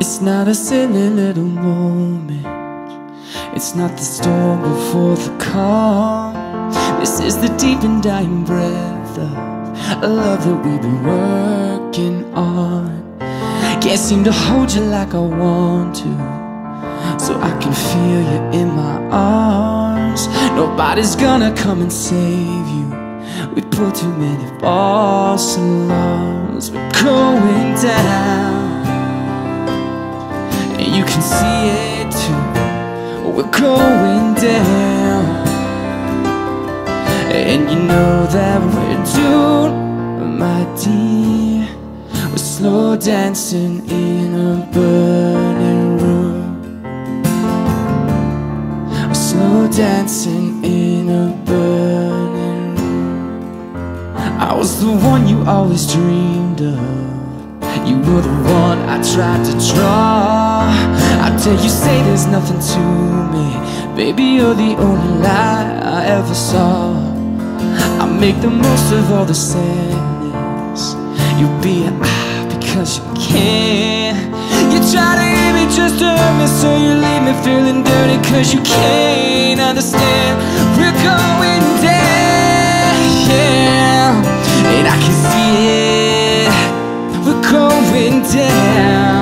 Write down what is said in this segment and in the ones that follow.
It's not a silly little moment. It's not the storm before the calm. This is the deep and dying breath of a love that we've been working on. Can't seem to hold you like I want to So I can feel you in my arms. Nobody's gonna come and save you. We pulled too many false alarms. We're going down can see it too. We're going down. And you know that we're doomed, my dear. We're slow dancing in a burning room. We're slow dancing in a burning room. I was the one you always dreamed of. You were the one I tried to draw I tell you say there's nothing to me. Baby, you're the only light I ever saw. I make the most of all the sadness. You'll be an eye because you can. You try to hit me just to hurt me So you leave me feeling dirty Cause you can't understand. We're going down, yeah And I can see it. We're going down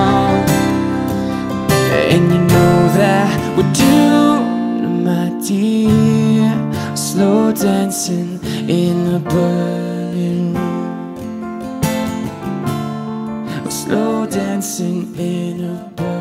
dancing in a burning room. We're slow dancing in a burning room.